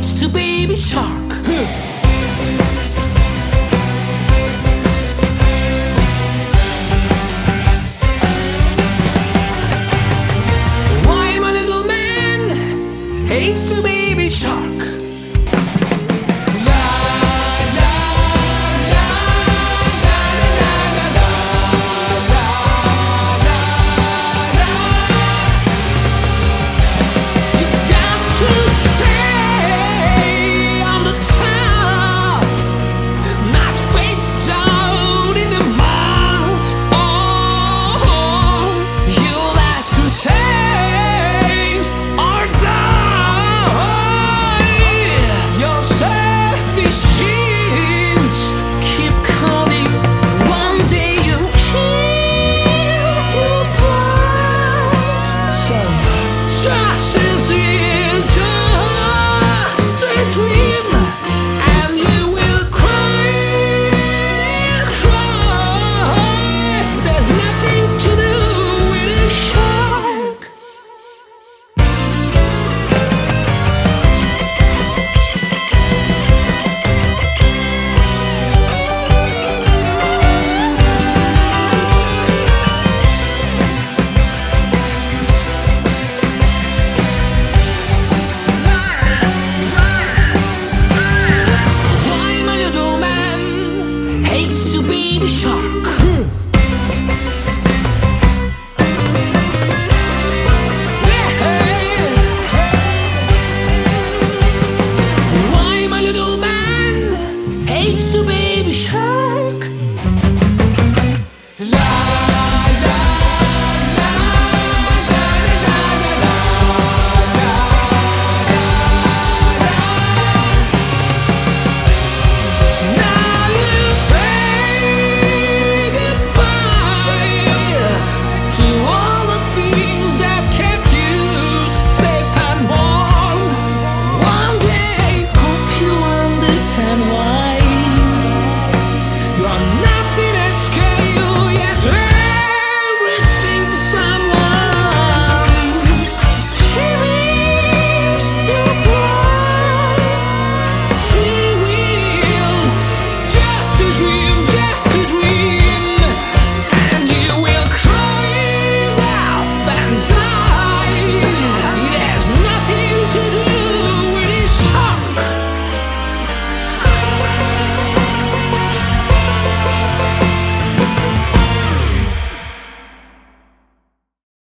It's to baby shark. Why my little man hates to baby shark? talk.